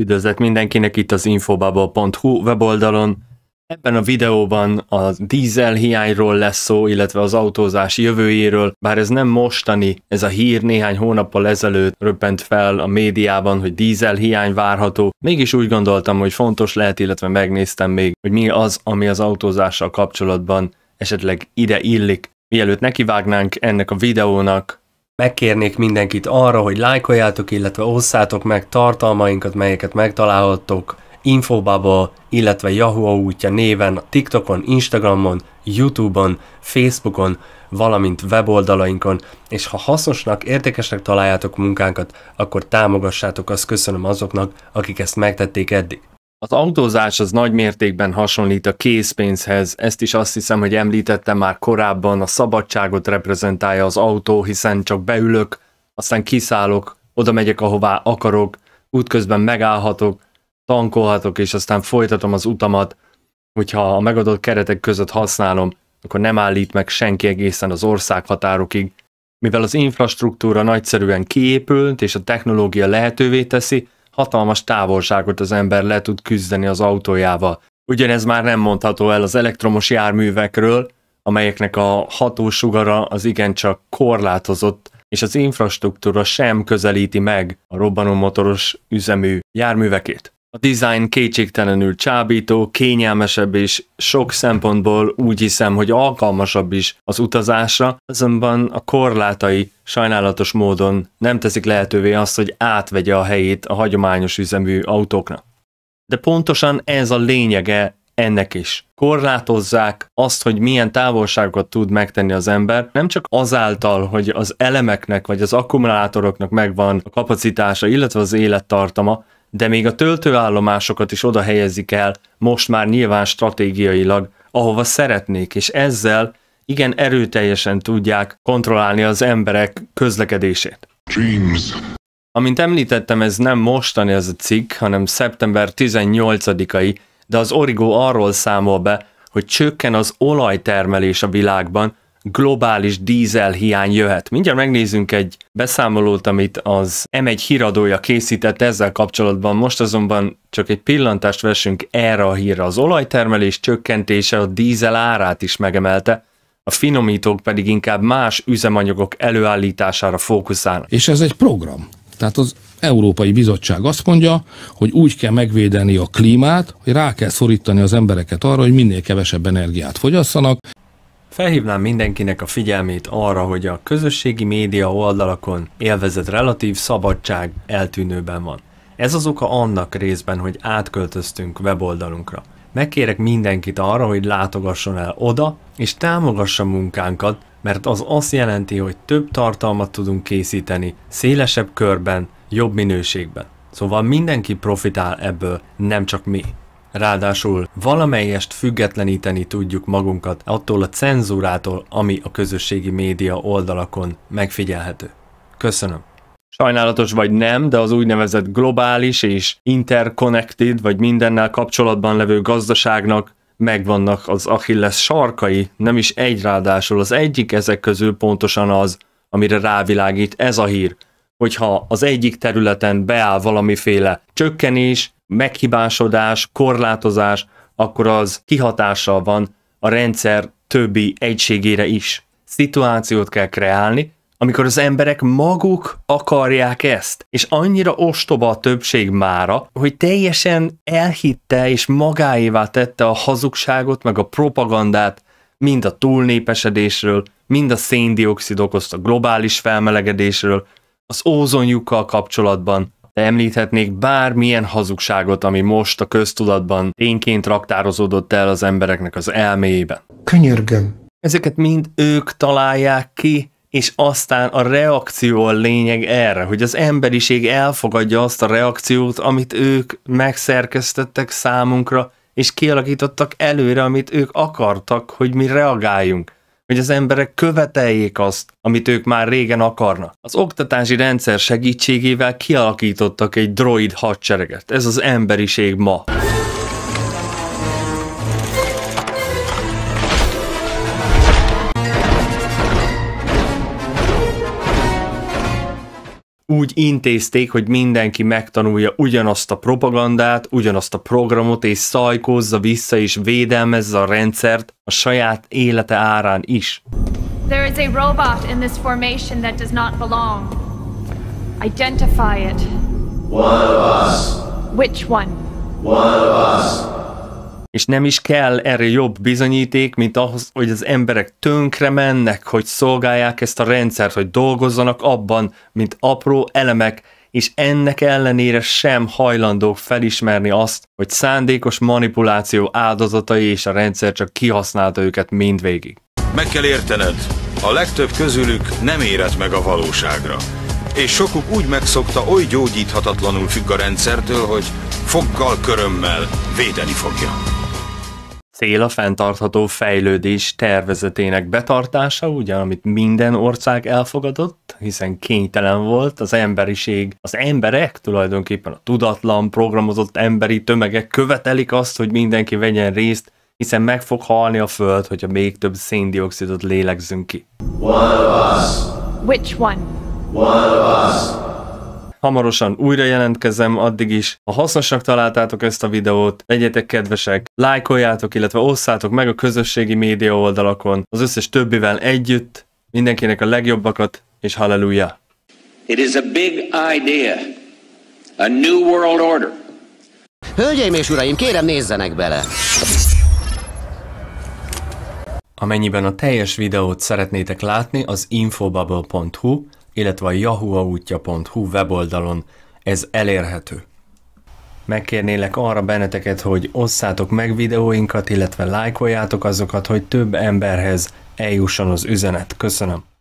Üdvözlet mindenkinek itt az infobubble.hu weboldalon. Ebben a videóban a dízel hiányról lesz szó, illetve az autózás jövőjéről, bár ez nem mostani, ez a hír néhány hónappal ezelőtt röppent fel a médiában, hogy dízel hiány várható. Mégis úgy gondoltam, hogy fontos lehet, illetve megnéztem még, hogy mi az, ami az autózással kapcsolatban esetleg ide illik. Mielőtt nekivágnánk ennek a videónak, Megkérnék mindenkit arra, hogy lájkoljátok, illetve osszátok meg tartalmainkat, melyeket megtalálhattok Infobubble, illetve Yahoo útja néven TikTokon, Instagramon, Youtube-on, Facebookon, valamint weboldalainkon, és ha hasznosnak, értékesnek találjátok munkánkat, akkor támogassátok, azt köszönöm azoknak, akik ezt megtették eddig. Az autózás az nagy mértékben hasonlít a készpénzhez, ezt is azt hiszem, hogy említettem már korábban, a szabadságot reprezentálja az autó, hiszen csak beülök, aztán kiszállok, oda megyek ahová akarok, útközben megállhatok, tankolhatok, és aztán folytatom az utamat, hogyha a megadott keretek között használom, akkor nem állít meg senki egészen az országhatárokig. Mivel az infrastruktúra nagyszerűen kiépült, és a technológia lehetővé teszi, hatalmas távolságot az ember le tud küzdeni az autójával. Ugyanez már nem mondható el az elektromos járművekről, amelyeknek a hatósugara az igencsak korlátozott, és az infrastruktúra sem közelíti meg a robbanómotoros üzemű járművekét. A design kétségtelenül csábító, kényelmesebb és sok szempontból úgy hiszem, hogy alkalmasabb is az utazásra, azonban a korlátai sajnálatos módon nem teszik lehetővé azt, hogy átvegye a helyét a hagyományos üzemű autóknak. De pontosan ez a lényege ennek is. Korlátozzák azt, hogy milyen távolságokat tud megtenni az ember, nem csak azáltal, hogy az elemeknek vagy az akkumulátoroknak megvan a kapacitása, illetve az élettartama, de még a töltőállomásokat is oda helyezik el, most már nyilván stratégiailag, ahova szeretnék, és ezzel igen erőteljesen tudják kontrollálni az emberek közlekedését. Dreams. Amint említettem, ez nem mostani ez a cikk, hanem szeptember 18-ai, de az Origo arról számol be, hogy csökken az olajtermelés a világban, globális dízel hiány jöhet. Mindjárt megnézzünk egy beszámolót, amit az M1 híradója készített ezzel kapcsolatban, most azonban csak egy pillantást vessünk erre a hírra. Az olajtermelés csökkentése a dízel árát is megemelte, a finomítók pedig inkább más üzemanyagok előállítására fókuszálnak. És ez egy program. Tehát az Európai Bizottság azt mondja, hogy úgy kell megvédeni a klímát, hogy rá kell szorítani az embereket arra, hogy minél kevesebb energiát fogyasszanak, Felhívnám mindenkinek a figyelmét arra, hogy a közösségi média oldalakon élvezett relatív szabadság eltűnőben van. Ez az oka annak részben, hogy átköltöztünk weboldalunkra. Megkérek mindenkit arra, hogy látogasson el oda, és támogassa munkánkat, mert az azt jelenti, hogy több tartalmat tudunk készíteni, szélesebb körben, jobb minőségben. Szóval mindenki profitál ebből, nem csak mi. Ráadásul valamelyest függetleníteni tudjuk magunkat attól a cenzúrától, ami a közösségi média oldalakon megfigyelhető. Köszönöm. Sajnálatos vagy nem, de az úgynevezett globális és interconnected, vagy mindennel kapcsolatban levő gazdaságnak megvannak az Achilles sarkai, nem is egy ráadásul. Az egyik ezek közül pontosan az, amire rávilágít ez a hír, hogyha az egyik területen beáll valamiféle csökkenés, meghibásodás, korlátozás, akkor az kihatással van a rendszer többi egységére is. Szituációt kell kreálni, amikor az emberek maguk akarják ezt, és annyira ostoba a többség mára, hogy teljesen elhitte és magáévá tette a hazugságot, meg a propagandát, mind a túlnépesedésről, mind a széndiokszid okozta globális felmelegedésről, az ózonjukkal kapcsolatban, de említhetnék bármilyen hazugságot, ami most a köztudatban tényként raktározódott el az embereknek az elméjében. Könyörgöm. Ezeket mind ők találják ki, és aztán a reakció a lényeg erre, hogy az emberiség elfogadja azt a reakciót, amit ők megszerkesztettek számunkra, és kialakítottak előre, amit ők akartak, hogy mi reagáljunk hogy az emberek követeljék azt, amit ők már régen akarnak. Az oktatási rendszer segítségével kialakítottak egy droid hadsereget. Ez az emberiség ma. Úgy intézték, hogy mindenki megtanulja ugyanazt a propagandát, ugyanazt a programot, és szajkózza vissza és védelmezze a rendszert a saját élete árán is. There is a robot in this formation that does not belong. Identify it. One of us. Which one? One of us. És nem is kell erre jobb bizonyíték, mint ahhoz, hogy az emberek tönkre mennek, hogy szolgálják ezt a rendszert, hogy dolgozzanak abban, mint apró elemek, és ennek ellenére sem hajlandók felismerni azt, hogy szándékos manipuláció áldozatai és a rendszer csak kihasználta őket mindvégig. Meg kell értened, a legtöbb közülük nem érett meg a valóságra. És sokuk úgy megszokta, oly gyógyíthatatlanul függ a rendszertől, hogy foggal, körömmel védeni fogja. Cél a fenntartható fejlődés tervezetének betartása, ugye, amit minden ország elfogadott, hiszen kénytelen volt az emberiség, az emberek tulajdonképpen a tudatlan, programozott emberi tömegek követelik azt, hogy mindenki vegyen részt, hiszen meg fog halni a Föld, hogyha még több széndiokszidot lélegzünk ki. One of us. Which one? One of us. Hamarosan újra jelentkezem, addig is. Ha hasznosnak találtátok ezt a videót, legyetek kedvesek, lájkoljátok, illetve osszátok meg a közösségi média oldalakon, az összes többivel együtt. Mindenkinek a legjobbakat, és halleluja! It is a big idea, a new world order. Hölgyeim és uraim, kérem nézzenek bele! Amennyiben a teljes videót szeretnétek látni, az infobubble.hu, illetve a yahuautja.hu weboldalon ez elérhető. Megkérnélek arra benneteket, hogy osszátok meg videóinkat, illetve lájkoljátok azokat, hogy több emberhez eljusson az üzenet. Köszönöm.